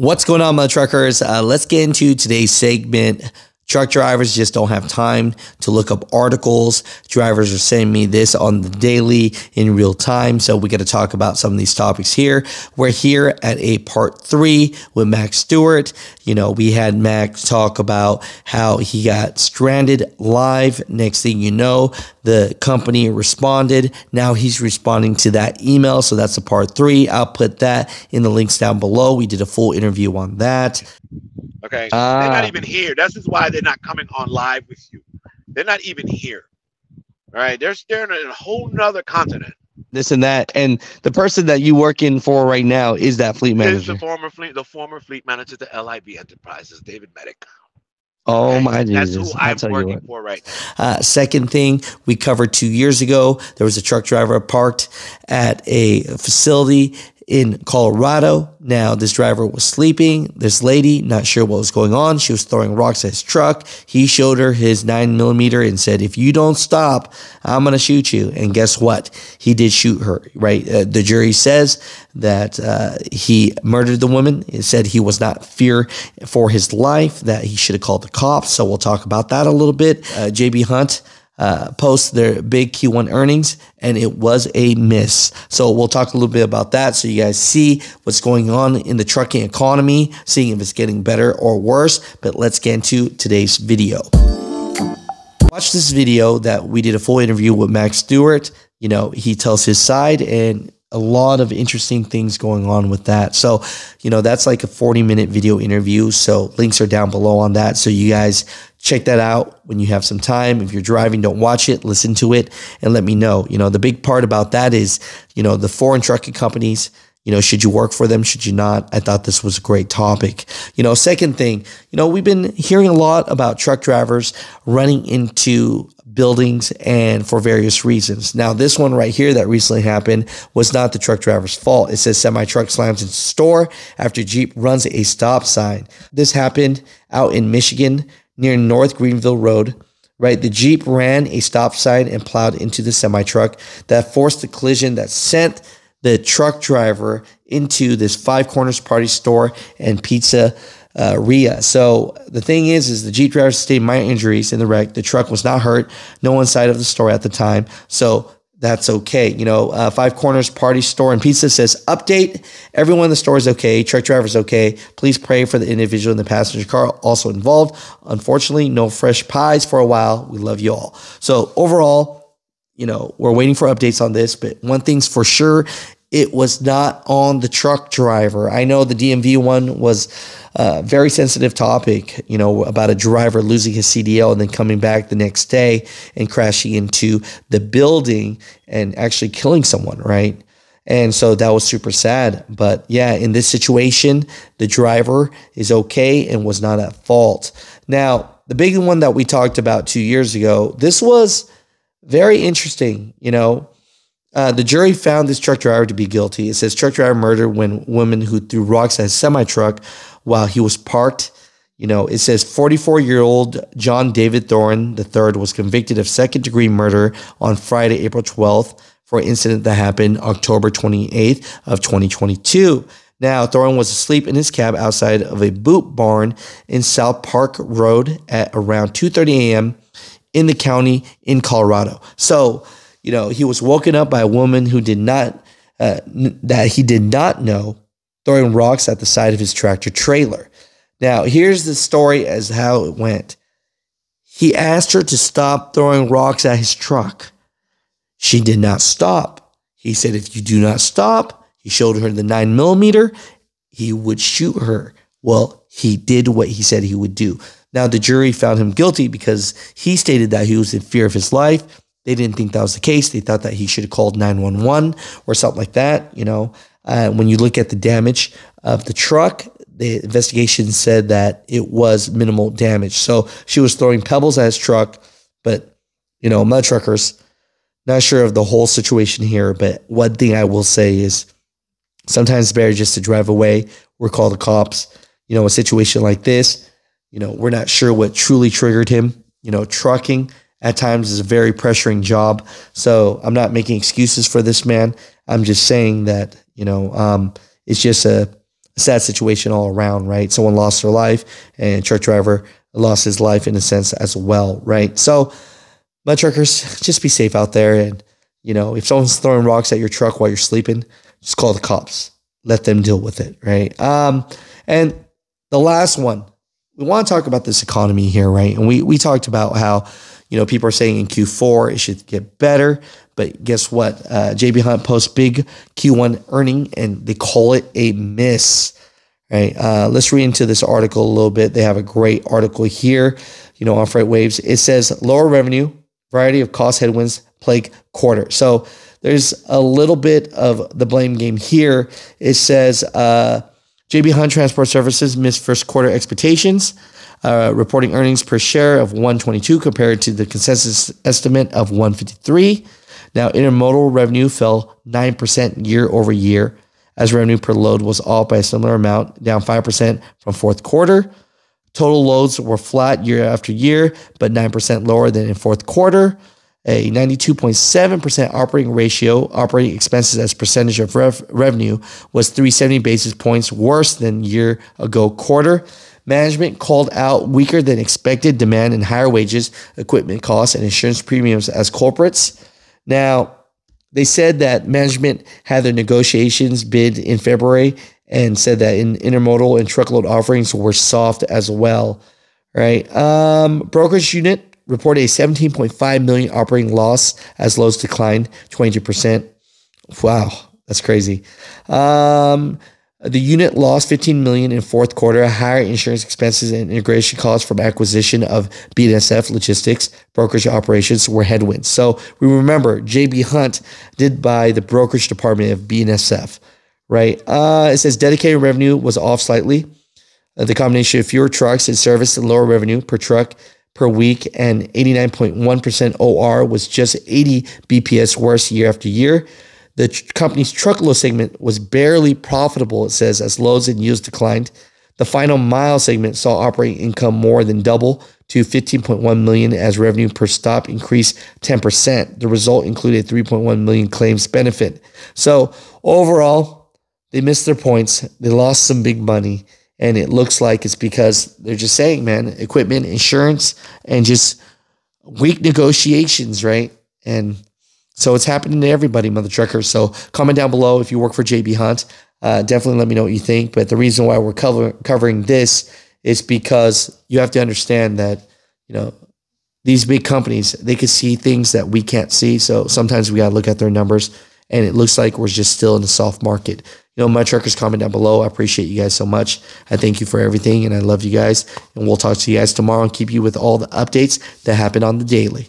What's going on, my truckers? Uh, let's get into today's segment. Truck drivers just don't have time to look up articles. Drivers are sending me this on the daily in real time. So we got to talk about some of these topics here. We're here at a part three with Mac Stuart. You know, we had Max talk about how he got stranded live. Next thing you know, the company responded. Now he's responding to that email. So that's a part three. I'll put that in the links down below. We did a full interview on that. Okay. Uh, they're not even here. This is why they're not coming on live with you. They're not even here. All right. They're staring at a whole nother continent. This and that. And the person that you work in for right now is that fleet manager. Is the former fleet, the former fleet manager to LIB Enterprises, David Medic. Oh okay. my Jesus! That's who I'm working for right now. Uh, second thing we covered two years ago, there was a truck driver parked at a facility in Colorado. Now, this driver was sleeping. This lady, not sure what was going on. She was throwing rocks at his truck. He showed her his nine millimeter and said, If you don't stop, I'm going to shoot you. And guess what? He did shoot her, right? Uh, the jury says that uh, he murdered the woman. It said he was not fear for his life, that he should have called the cops. So we'll talk about that a little bit. Uh, JB Hunt uh, post their big Q1 earnings, and it was a miss. So we'll talk a little bit about that so you guys see what's going on in the trucking economy, seeing if it's getting better or worse. But let's get into today's video. Watch this video that we did a full interview with Mac Stuart. You know, he tells his side and a lot of interesting things going on with that. So, you know, that's like a 40 minute video interview. So, links are down below on that. So, you guys check that out when you have some time. If you're driving, don't watch it, listen to it, and let me know. You know, the big part about that is, you know, the foreign trucking companies. You know, should you work for them? Should you not? I thought this was a great topic. You know, second thing, you know, we've been hearing a lot about truck drivers running into buildings and for various reasons. Now, this one right here that recently happened was not the truck driver's fault. It says semi truck slams into store after Jeep runs a stop sign. This happened out in Michigan near North Greenville Road. Right, the Jeep ran a stop sign and plowed into the semi truck that forced the collision that sent the truck driver into this Five Corners party store and pizza uh, Ria. So the thing is, is the Jeep driver sustained minor injuries in the wreck. The truck was not hurt. No one inside of the store at the time. So that's okay. You know, uh, Five Corners Party Store and Pizza says update. Everyone in the store is okay. Truck driver is okay. Please pray for the individual in the passenger car also involved. Unfortunately, no fresh pies for a while. We love you all. So overall, you know, we're waiting for updates on this, but one thing's for sure it was not on the truck driver. I know the DMV one was a very sensitive topic, you know, about a driver losing his CDL and then coming back the next day and crashing into the building and actually killing someone, right? And so that was super sad. But yeah, in this situation, the driver is okay and was not at fault. Now, the big one that we talked about two years ago, this was very interesting, you know uh, the jury found this truck driver to be guilty. It says truck driver murdered when woman who threw rocks at a semi truck while he was parked. You know, it says 44 year old John David Thoren III was convicted of second degree murder on Friday, April 12th for an incident that happened October 28th of 2022. Now, Thoren was asleep in his cab outside of a boot barn in South Park Road at around 2:30 a.m. in the county in Colorado. So, you know, he was woken up by a woman who did not, uh, that he did not know, throwing rocks at the side of his tractor trailer. Now, here's the story as how it went. He asked her to stop throwing rocks at his truck. She did not stop. He said, if you do not stop, he showed her the nine millimeter, he would shoot her. Well, he did what he said he would do. Now, the jury found him guilty because he stated that he was in fear of his life they didn't think that was the case. They thought that he should have called 911 or something like that. You know, uh, when you look at the damage of the truck, the investigation said that it was minimal damage. So she was throwing pebbles at his truck, but you know, mud truckers, not sure of the whole situation here. But one thing I will say is sometimes it's better just to drive away or call the cops. You know, a situation like this, you know, we're not sure what truly triggered him. You know, trucking at times is a very pressuring job. So I'm not making excuses for this man. I'm just saying that, you know, um, it's just a, a, sad situation all around, right? Someone lost their life and truck driver lost his life in a sense as well, right? So, my truckers, just be safe out there. And, you know, if someone's throwing rocks at your truck while you're sleeping, just call the cops. Let them deal with it, right? Um, and the last one, we want to talk about this economy here, right? And we we talked about how, you know, people are saying in Q4 it should get better, but guess what? Uh, JB Hunt posts big Q1 earning, and they call it a miss. Right. Uh, let's read into this article a little bit. They have a great article here. You know, on FreightWaves, it says lower revenue, variety of cost headwinds plague quarter. So there's a little bit of the blame game here. It says uh, JB Hunt Transport Services missed first quarter expectations, uh, reporting earnings per share of 122 compared to the consensus estimate of 153. Now, intermodal revenue fell 9% year over year as revenue per load was off by a similar amount, down 5% from fourth quarter. Total loads were flat year after year, but 9% lower than in fourth quarter a 92.7% operating ratio, operating expenses as percentage of rev- revenue was 370 basis points worse than year ago quarter. Management called out weaker than expected demand and higher wages, equipment costs, and insurance premiums as corporates. Now, they said that management had their negotiations bid in February and said that in intermodal and truckload offerings were soft as well. Right. Um, brokerage unit reported a 17.5 million operating loss as loads declined 22%. Wow, that's crazy. Um, the unit lost 15 million in fourth quarter. Higher insurance expenses and integration costs from acquisition of BNSF Logistics brokerage operations were headwinds. So we remember JB Hunt did buy the brokerage department of BNSF, right? Uh, it says dedicated revenue was off slightly. Uh, the combination of fewer trucks and service and lower revenue per truck per week, and 89.1% OR was just 80 BPS worse year after year. The company's truckload segment was barely profitable, it says, as loads and yields declined. The final mile segment saw operating income more than double to 15.1 million as revenue per stop increased 10%. The result included 3.1 million claims benefit. So overall, they missed their points. They lost some big money. And it looks like it's because they're just saying, man, equipment, insurance, and just weak negotiations, right? And so it's happening to everybody, mother truckers. So comment down below if you work for JB Hunt. Uh, definitely let me know what you think. But the reason why we're cover- covering this is because you have to understand that, you know, these big companies, they can see things that we can't see. So sometimes we got to look at their numbers and it looks like we're just still in a soft market. You know, my truckers comment down below. I appreciate you guys so much. I thank you for everything and I love you guys. And we'll talk to you guys tomorrow and keep you with all the updates that happen on the daily.